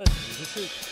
二十四。